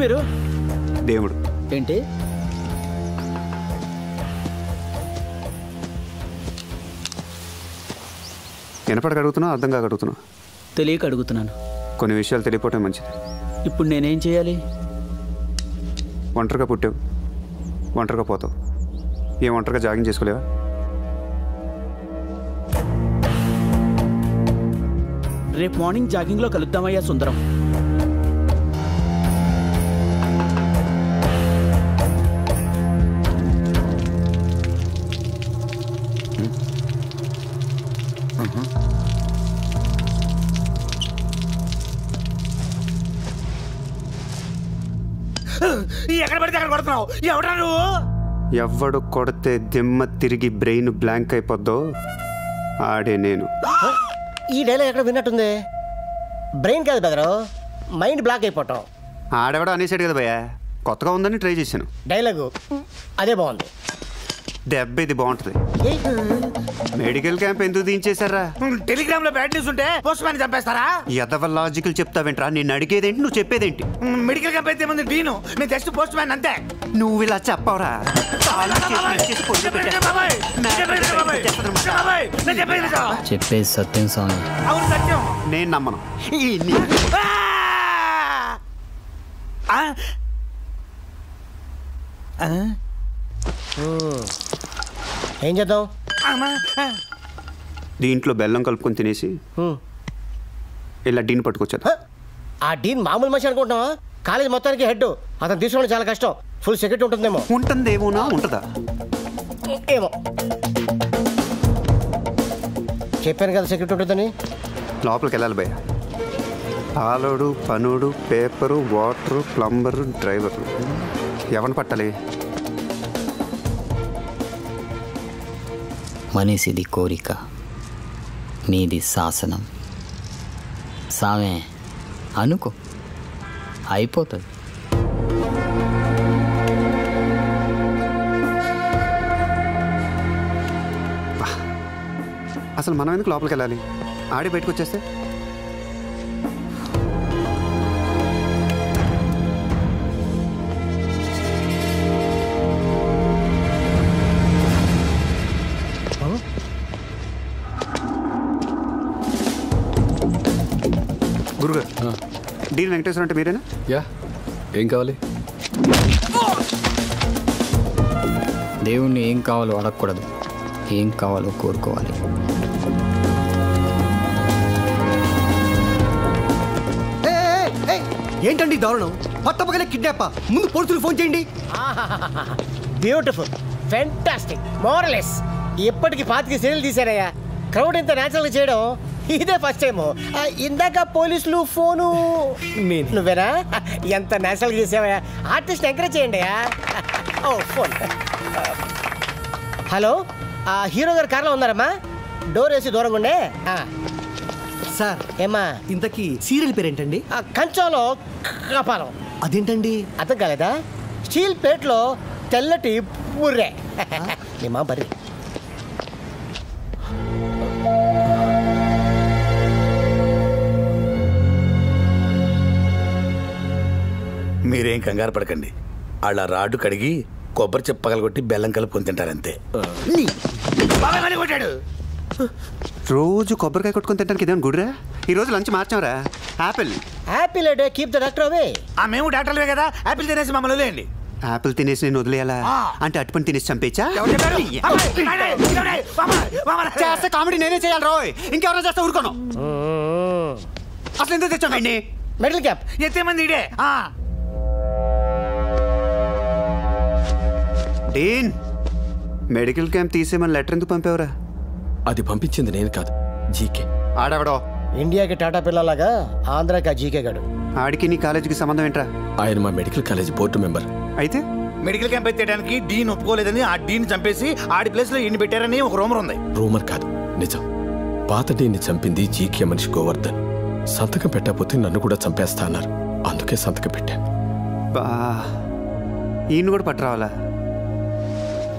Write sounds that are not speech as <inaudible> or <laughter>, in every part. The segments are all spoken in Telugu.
మీరు దేవుడు. ఏంటి? వినపడక అడుగుతున్నావు అర్థం కాక అడుగుతున్నావు తెలియక అడుగుతున్నాను కొన్ని విషయాలు తెలియపోవటం మంచిది. ఇప్పుడు నేనేం చేయాలి? ఒంటరిగా పుట్టావు. ఒంటరిగా పోతావు. ఏం ఒంటరిగా జాగింగ్ చేసుకోలేవా? రేపు మార్నింగ్ జాగింగ్లో కలుద్దామయ్యా సుందరం. ఎక్కడ పడితే అక్కడ కొడుతున్నావు? ఎవడా నువ్వు? ఎవడు కొడితే దిమ్మ తిరిగి బ్రెయిన్ బ్లాంక్ అయిపోద్దో ఆడే నేను. ఈ డైలాగ్ ఎక్కడ విన్నట్టుంది? బ్రెయిన్ కాదు బెదరు మైండ్ బ్లాక్ అయిపోవటం. ఆడెవడో అనేసాడు కదా భయ్యా. కొత్తగా ఉందని ట్రై చేశాను. డైలాగు అదే బాగుంది. దెబ్బ ఇది బాగుంటుంది. మెడికల్ క్యాంప్ ఎందుకు దించేశారా? టెలిగ్రామ్లో బ్యాడ్ న్యూస్ ఉంటే పోస్ట్ మ్యాన్ చంపేస్తారా? ఎదవ లాజికల్ చెప్తావేంట్రా? నేను అడిగేదేంటి నువ్వు చెప్పేదేంటి? మెడికల్ క్యాంప్ అయితే ముందు డీను నేను జస్ట్ పోస్ట్ మ్యాన్ అంతే. నువ్వు ఇలా చెప్పవరా? చెప్పేది నేను సత్యం స్వామి. అవును సత్యం. నేను నమ్మను. ఆ! ఆ? ఏం చేద్దాం. దీంట్లో బెల్లం కలుపుకొని తినేసి హ్మ్. ఇలా డీన్ పట్టుకొచ్చేది హ, ఆ డీన్ మామూలు మనిషి అనుకుంటున్నావా? కాలేజ్ మొత్తానికి హెడ్. అతను తీసుకోవడం చాలా కష్టం. ఫుల్ సెక్యూరిటీ ఉంటుందేమో. ఉంటుందేమోనా? ఉంటుందా? ఏమో. చెప్పాను కదా సెక్యూరిటీ ఉంటుందని. లోపలికి వెళ్ళాలి భయ్య. పాలోడు పనుడు పేపరు వాటరు ప్లంబరు డ్రైవరు ఎవరిని పట్టాలి? మనిషిది కోరిక నీది శాసనం సామే అనుకో అయిపోతుంది అసలు మనం ఎందుకు లోపలికి వెళ్ళాలి ఆడి బయటకు వచ్చేస్తే డీన్ వెంకటేశ్వర అంటే మీరేనా? యా ఏం కావాలి? దేవుణ్ణి ఏం కావాలో అడగకూడదు. ఏం కావాలో కోరుకోవాలి. ఏంటండి దారుణం? పట్టపగలే కిడ్నాపా? ముందు పోలీసులు ఫోన్ చేయండి. బ్యూటిఫుల్ ఫెంటాస్టిక్ మోరలెస్ ఇప్పటికి పాతికి సీరియల్ తీశారయ్యా. క్రౌడ్ ఇంత న్యాచురల్గా చేయడం. ఇదే ఫస్ట్ టైం ఇందాక పోలీసులు ఫోను. నువ్వేనా? ఎంత న్యాచురల్గా చేసావయ్యా? ఆర్టిస్ట్ ఎంకరేజ్ చేయండి ఓ ఫోన్. హలో? ఆ హీరో గారు కార్లో ఉన్నారమ్మా? డోర్ వేసి దూరంగా ఉండే? సార్ ఏమ్మా? ఇంతకీ సీరియల్ పేరేంటండి? ఆ, కంచంలో కపాలం. అదేంటండి? అర్థం కాలేదా? స్టీల్ ప్లేట్లో తెల్లటి బుర్రే. మా మీరేం కంగారు పడకండి. వాళ్ళ రాడ్డు కడిగి కొబ్బరి చెప్ప పగలగొట్టి బెల్లం కలుపుకొని తింటారంతే. కొట్టాడు. రోజు కొబ్బరికాయ కొట్టుకొని తింటానికి ఇదేమన్నా గుడిరా? ఈ రోజు lunch మార్చాంరా. Apple happy day keep the doctor away ఆ మేము డాక్టర్లే కదా. యాపిల్ తినేసి మమ్మల్ని వదిలేయండి. యాపిల్ తినేసి నేను వదిలేయాలా. అంటే అటుపని తినేసి చంపేచా. చేస్తే కామెడీ నేనే చేయాలి రోయ్. ఇంకెవరైనా చేస్తే ఊరుకోను. అసలు ఎందుకు తెచ్చామండి మెడల్ క్యాప్ ఎత్తే మంది ఇడే? డీన్ మెడికల్ క్యాంప్ తీసేమని లెటర్ ఎందుకు పంపావురా? అది పంపించింది నేను కాదు జీకే ఆడవడో? ఇండియాకి టాటా పిల్లలాగా ఆంధ్రాకి ఆ జీకే గడు. ఆడికి నీ కాలేజీకి సంబంధం ఏంట్రా? ఆయన మా మెడికల్ కాలేజ్ బోర్డు మెంబర్ అయితే? మెడికల్ క్యాంప్ ఎత్తేయడానికి డీన్ ఒప్పుకోలేదని ఆ డీన్ చంపేసి ఆడి ప్లేస్లో ఈయన పెట్టారని ఒక రూమర్ ఉంది. రూమర్ కాదు నిజం. పాత డీని చంపింది జీకే మనిషి గోవర్ధన్. సంతకం పెట్టకపోతే నన్ను కూడా చంపేస్తా అన్నారు. అందుకే సంతకం పెట్టాను. బా ఈయన కూడా పట్టురావాలా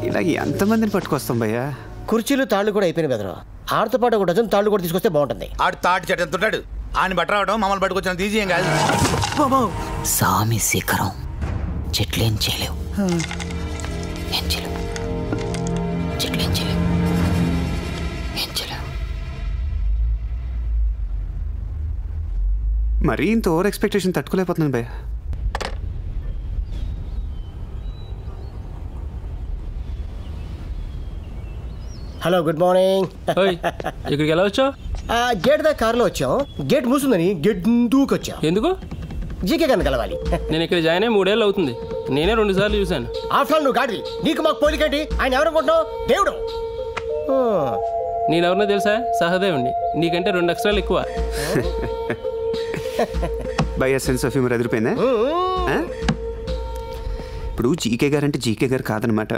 ఇలా ఎంతమందిని పట్టుకొస్తాం భయ్యా? కుర్చీలు తాళ్ళు కూడా అయిపోయినాయి బెదరు ఆడితో పాటు ఒక డజన్ తాళ్ళు కూడా తీసుకొస్తే బాగుంటుంది. ఆడు తాటి చెట్టు ఎంత ఉంటాడు? ఆయన బట్ట రావడం మమ్మల్ని పట్టుకొచ్చిన తీసి ఏం కాదు. సామి శిఖరం. చెట్లేం చేయలేవు. ఏం చేయలేవు. చెట్లేం చేయలేవు. ఏం చేయలేవు. మరీ ఇంత ఓవర్ ఎక్స్పెక్టేషన్ తట్టుకోలేకపోతున్నాను భయ్య. హలో గుడ్ మార్నింగ్ ఓయ్ ఇక్కడికి ఎలా వచ్చావు? గేట్ దాకా కారులో వచ్చాం. గేట్ మూసిందని గేట్ దూకొచ్చాం ఎందుకు? జీకే కన్నా కలవాలి. <laughs> నేను ఇక్కడ జాయిన్ అయ్యి మూడేళ్ళు అవుతుంది. నేనే రెండు సార్లు చూశాను. ఆఫ్టర్ ఆల్ నువ్వు గాడి నీకు మాకు పోలికేంటి ఆయన ఎవరనుకుంటున్నావు దేవుడు. నేను ఎవరినో తెలుసా? సహదేవుణ్ణి. నీకంటే రెండు అక్షరాలు ఎక్కువ. భయ్య సెన్స్ ఆఫ్ హ్యూమర్ ఎదిరిపోయిందా ఆ? ఇప్పుడు జీకే గారు అంటే జీకే గారు కాదనమాట.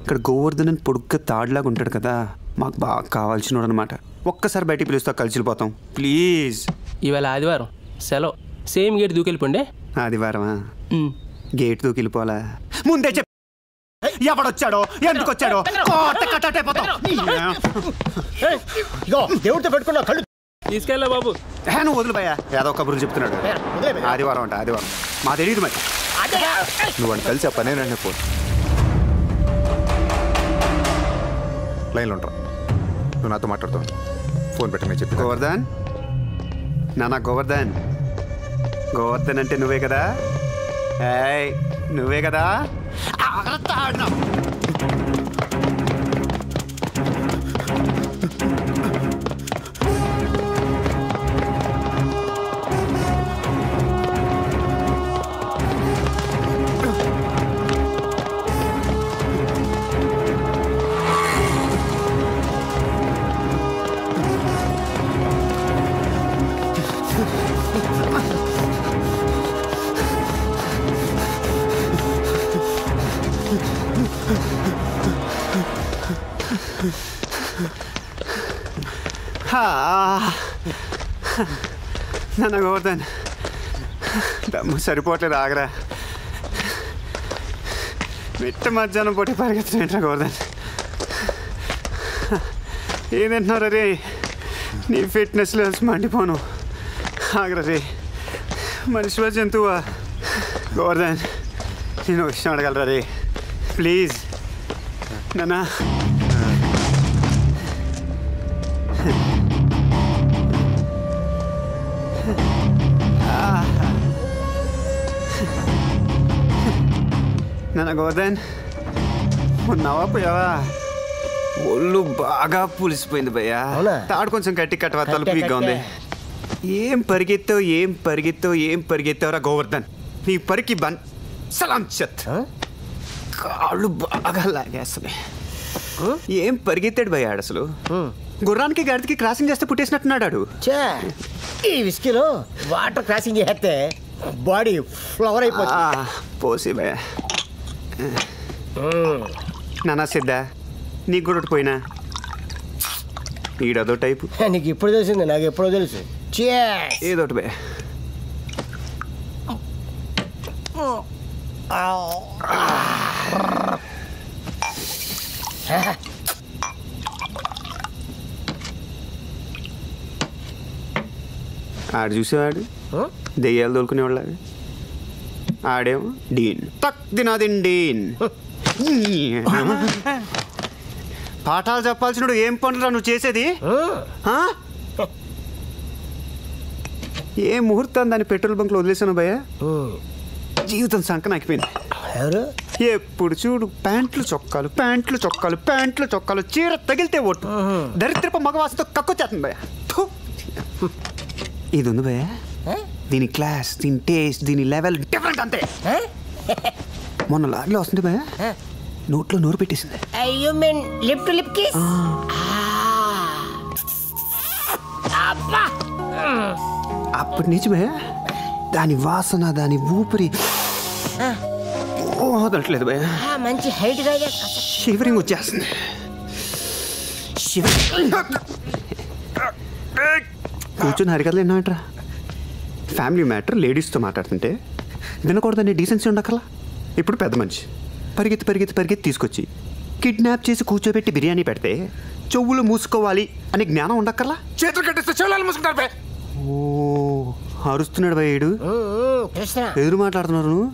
ఇక్కడ గోవర్ధన్ అని పొడుగ్గా తాడులాగా ఉంటాడు కదా మాకు బాగా కావాల్సిన అనమాట ఒక్కసారి బయటికి పిలుస్తా కలిసిపోతాం. ప్లీజ్. ఇవాళ ఆదివారం. సెలవు. సేమ్ గేట్ దూకెళ్ళిపోండి? ఆదివారమా. గేట్ దూకి వెళ్ళిపోవాలా ముందే చెప్ప ఎవడొచ్చాడో? ఎందుకు వచ్చాడో దేవుడితో పెట్టుకున్నా కళ్ళు తీసుకెళ్ళా బాబు. నువ్వు వదిలి భయ్యా ఏదో కబుర్లు చెప్తున్నాడు. ఆదివారం అంట ఆదివారం. మా తెలియదు మరి. నువ్వు అని కలిసి పనే నన్ను ఫోన్ లైన్లో ఉంటావు నువ్వు నాతో మాట్లాడుతావు ఫోన్ పెట్టమని చెప్పి గోవర్ధన్? నానా గోవర్ధన్. గోవర్ధన్ అంటే నువ్వే కదా? ఏయ్ నువ్వే కదా? నాన్న గోవర్ధన్ దమ్ము సరిపోవట్లేదు ఆగరా. మిట్ట మధ్యాహ్నం పొట్టి పరిగెత్తున్నా గోవర్ధన్ ఏం రే? నీ ఫిట్నెస్ లెవెల్స్ మండిపోను. ఆగరా రే. మనిషిలో జంతువా? గోవర్ధన్ నేను విషయం అడగలరా రే? ప్లీజ్ నానా నాన్న గోవర్ధన్ ఉన్నావా పోయావా ఒళ్ళు బాగా పులిసిపోయింది భయ్యా? తాడు కొంచెం గట్టి కట్టవా తలుపు వీక్గా ఉంది. ఏం పరిగెత్తావు ఏం పరిగెత్తావు ఏం పరిగెత్తావురా గోవర్ధన్? నీ పరికి బన్ సలాం చత్? కాళ్ళు బాగా లాగేస్తున్నాయి. ఏం పరిగెత్తాడు భయ్యాడు అసలు? గుర్రానికి గడికి క్రాసింగ్ చేస్తే పుట్టేసినట్టున్నాడు ఈ విస్కీలో వాటర్ క్రాసింగ్ చేస్తే బాడీ ఫ్లవర్ ఆ, అయిపోతుంది పోసి భయ్యా. నానా సిద్ధా నీకు కూడా ఒకటి పోయినా? ఈడదో టైపు. నీకు ఇప్పుడు తెలిసింది నాకు ఎప్పుడో తెలుసు. Cheers. ఏదో ఒకటి భయ్యా ఆడు చూసేవాడు? దెయ్యాలు తోలుకునేవాళ్ళగా ఆడేమో డీన్. తక్ దినాదిన్ డీన్. పాఠాలు చెప్పాల్సినడు ఏం పనులు నువ్వు చేసేది? ఏ ముహూర్తం దాన్ని పెట్రోల్ బంక్లో వదిలేసాను భయ్య? జీవితం సంకనాకిపోయింది ఎవరు? ఎప్పుడు చూడు ప్యాంట్లు చొక్కాలు ప్యాంట్లు చొక్కాలు ప్యాంట్లు చొక్కాలు చీర తగిలితే ఒట్టు దరిద్రపు మగవాసంతో కక్కొచ్చేస్తుంది భయ్య. థు. ఇది ఉంది భయ్య. దీని క్లాస్ దీని టేస్ట్ దీని లెవెల్ డిఫరెంట్ అంతే. మొన్న లారీలో వస్తుంది భయ్య నోట్లో నోరు పెట్టేసింది. You mean lip to lip kiss అప్పటి నుంచి భయ్య దాని వాసన దాని ఊపిరి వదలట్లేదు భయ్య. ఆ, మంచి హైట్గా షివరింగ్ వచ్చేస్తుంది. కూర్చొని హరికథలు ఎన్నోట్రా ఫ్యామిలీ మ్యాటర్ లేడీస్తో మాట్లాడుతుంటే వినకూడదని డీసెన్సీ ఉండకలా ఇప్పుడు పెద్ద మనిషి. పరిగెత్తి పరిగెత్తి పరిగెత్తి తీసుకొచ్చి కిడ్నాప్ చేసి కూర్చోబెట్టి బిర్యానీ పెడితే చెవులు మూసుకోవాలి అనే జ్ఞానం ఉండక్కర్లా? చేతులు కట్టిస్తే చెవులాలు మూసుకుంటారు ఓ అరుస్తున్నాడు కృష్ణ. ఎదురు మాట్లాడుతున్నారు నువ్వు?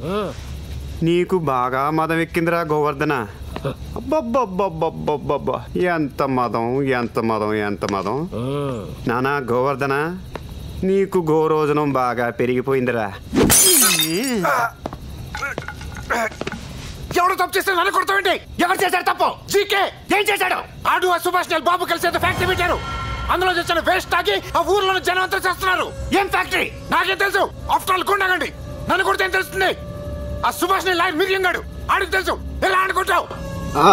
నీకు బాగా మదం ఎక్కిందిరా గోవర్ధన. అబ్బబ్బబ్బబ్బబ్బబ్బబ్బా. ఎంత మదం ఎంత మదం ఎంత మదం. నానా గోవర్ధన? నీకు గోరోజనం బాగా పెరిగిపోయిందిరా. ఎవరు తప్పు చేస్తే నన్ను కొడతామండి ఎవరు చేశారు తప్పు? జీకే ఏం చేశాడు? ఆడు ఆ సుభాష్ నాయుడు బాబు కలిసి ఏదో ఫ్యాక్టరీ పెట్టారు. అందులో చేసిన వేస్ట్ తాగి ఆ ఊర్లో జనం అంతా చేస్తున్నారు. ఏం ఫ్యాక్టరీ నాకేం తెలుసు. ఆఫ్టర్ ఆల్ గుండగండి నన్ను కొడితే ఏం తెలుస్తుంది? ఆ సుభాష్ నాయుడు లాయర్ మిరియంగాడు ఆడికి తెలుసు. ఎలా అనుకుంటావు ఆ,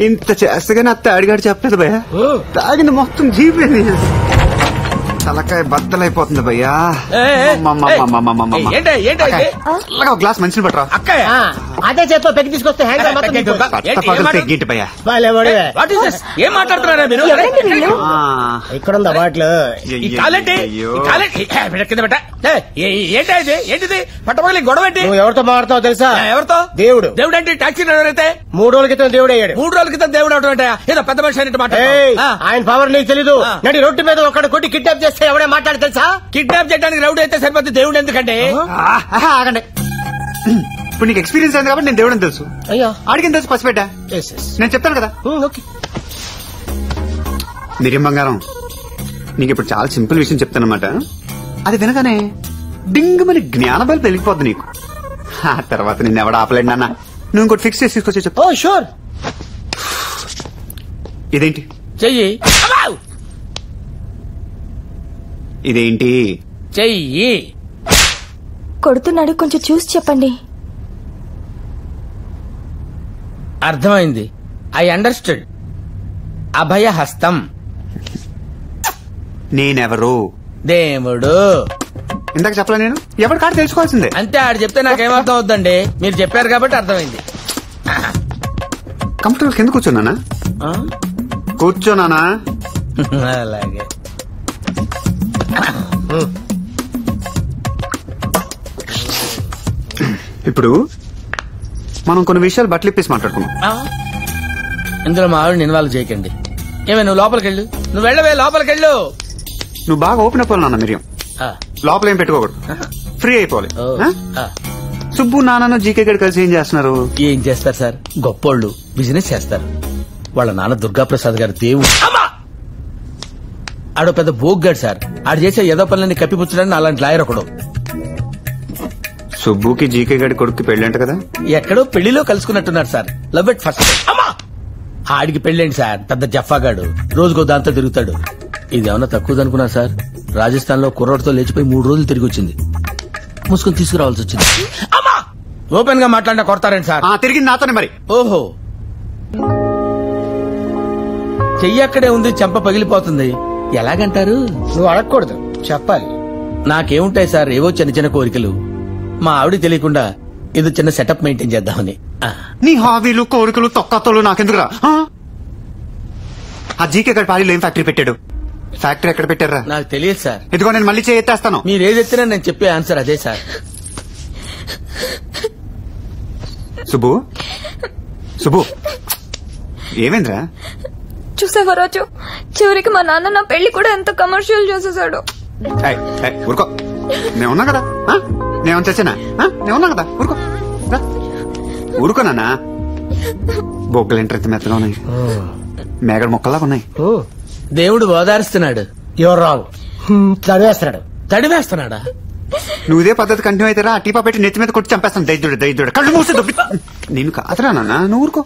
ఇంత చేస్తగానే అత్త అడిగాడు చెప్పలేదు భయ్యా. తాగింది మొత్తం జీపోయింది తలకాయ బద్దలైపోతుంది భయ్యా. ఏంటి ఏంటి? గ్లాస్ మంచిని పట్టరా. అక్కయ్య. అదే చేత్తో పెట్టి తీసుకొస్తే దిస్ ఏం మాట్లాడుతున్నారా మీరు? ఆ, ఇక్కడ ఉందా బాట్లు ఈ కాలేంటి అయ్యో. ఈ కాలేంటి ఏ, పెట్ట కింద పెట్ట. ఏంటి ఇది? ఏంటిది? పట్టపగలి గొడవ ఏంటి? ఎవరితో మాట్లాడతావు తెలుసా? ఎవరితో? దేవుడు. దేవుడు అంటే టాక్సీ డ్రైవర్ అయితే? మూడు రోజుల క్రితం దేవుడు అయ్యాడు. మూడు రోజుల క్రితం దేవుడు అవడం అంటే ఏదో పెద్ద మనిషి మాట్లాడు ఆయన పవర్ నీకు తెలీదు. నడి రోడ్డు మీద ఒకడు కొట్టి కిడ్నాప్ చేస్తే ఎవడే మాట్లాడి తెలుసా? కిడ్నాప్ చేయడానికి రౌడీ అయితే సరిపోతుంది దేవుడు ఎందుకంటే? ఆగండి. ఇప్పుడు నీకు ఎక్స్పీరియన్స్ అయింది కాబట్టి నేను దేవుడని తెలుసు. అయ్యా. ఆడికి తెలుసు? పసిపెట్ట? నేను చెప్తాను కదా. ఓకే. మిరియం బంగారం? నీకు ఇప్పుడు చాలా సింపుల్ విషయం చెప్తానమాట అది వినగానే డింగమని జ్ఞానబలి పెరిగిపోద్ది నీకు. ఆ తర్వాత నిన్ను ఎవడ ఆపలేడు నాన్న. నువ్వు ఇంకోటి ఫిక్స్ చేసి తీసుకొచ్చి చెప్పు. Oh sure. ఇదేంటి? చెయ్యి. అబ్బా! ఇదేంటి? చెయ్యి. కొడుతున్నాడు కొంచెం చూసి చెప్పండి. అర్థమైంది. ఐ అండర్స్టూడ్ అభయ హస్తం నేనెవరు? దేవుడు. ఇందాక చెప్పలే నేను. ఎవరి కాడ తెలుసుకోవాల్సిందే? అంతే ఆడు చెప్తే నాకేమర్థం అవుద్దండి. మీరు చెప్పారు కాబట్టి అర్థమైంది. కంఫర్టబుల్ కింద కూర్చోనానా ఆ? కూర్చోనానా? అలాగే. ఇప్పుడు మనం కొన్ని విషయాలు బట్టలు ఇప్పేసి మాట్లాడుకున్నాం ఆ? ఇందులో మా ఆవిడని ఇన్వాల్వ్ చేయకండి. ఏమే నువ్వు లోపలికి వెళ్ళు. నువ్వు వెళ్ళవే లోపలికి వెళ్ళు. నువ్వు బాగా ఓపెన్ అయిపోవాలి నాన్న మిరియం ఆ. లోపల ఏం పెట్టుకోకూడదు. ఫ్రీ అయిపోవాలి. సుబ్బు నాన్న జీకే గడి కలిసి ఏం చేస్తున్నారు? ఏం చేస్తారు సార్? గొప్పోళ్ళు బిజినెస్ చేస్తారు. వాళ్ళ నాన్న దుర్గాప్రసాద్ గారు దేవుడు. అమ్మా! ఆడో పెద్ద బోగ్గాడు సార్. ఆడు చేసే ఏదో పనులని కప్పిపుచ్చడానికి అలాంటి లాయర్ ఒకడు. సుబ్బుకి జీకే గడి కొడుక్కి పెళ్ళంట కదా? ఎక్కడో పెళ్ళిలో కలుసుకున్నట్టున్నారు సార్. లవ్ ఎట్ ఫస్ట్ అమ్మా! ఆడికి పెళ్ళేంటి సార్? పెద్ద జఫాగాడు రోజుకో దాంతో తిరుగుతాడు. ఇదేమన్నా తక్కువదనుకున్నా సార్? రాజస్థాన్లో కుర్రోడ్తో లేచిపోయి మూడు రోజులు తిరిగి వచ్చింది ముసుగుని తీసుకురావాల్సి వచ్చింది. అమ్మా! ఓపెన్గా మాట్లాడినా కొడతారేంటి సార్? ఆ తిరిగింది నాతోనే మరి. ఓహో! చెయ్యి అక్కడే ఉంది చెంప పగిలిపోతుంది. ఎలాగంటారు? నువ్వు అడగకూడదు. చెప్పాలి. నాకేముంటాయి సార్? ఏవో చిన్న చిన్న కోరికలు. మా ఆవిడ తెలియకుండా ఏదో చిన్న సెటప్ మెయింటైన్ చేద్దామని. ఆ. నీ హాబీలు కోరికలు తొక్కతలు నాకెందుకురా? ఆ? ఆ జీకే గడి పాలీలో ఏం ఫ్యాక్టరీ పెట్టాడు? ఫ్యాక్టరీ ఎక్కడ పెట్టారా? నాకు తెలియదు సార్. ఇదిగో నేను మళ్ళీ చేయెత్తేస్తాను. మీరు ఏది ఎత్తినా నేను చెప్పే ఆన్సర్ అదే సార్. సుబ్బు? సుబ్బు? ఏమైందిరా? చూసావా రాజు? చివరికి మా నాన్న నా పెళ్ళి కూడా ఎంత కమర్షియల్ చేసేసాడు. ఏయ్, ఏయ్, ఊరుకో. నేను ఉన్నా కదా ఆ? నేను తెచ్చానా? నేను ఉన్నా కదా ఊరుకో. ఊరుకోనా బొగ్గలు ఎంత మెత్తగా ఉన్నాయి. మేగడ మొక్కలాగా ఉన్నాయి. దేవుడు ఓదారుస్తున్నాడు. Your wrong తడివేస్తున్నాడా. నువ్వు ఇదే పద్ధతి కంటిన్యూ అయితే రా టీపా పెట్టి నెత్తి మీద కొట్టి చంపేస్తాను. దైద్యుడు దైద్యుడు కళ్ళు మూసి దొబ్బి <laughs> నేను కాదురా నాన్న నువ్వు ఊరుకో.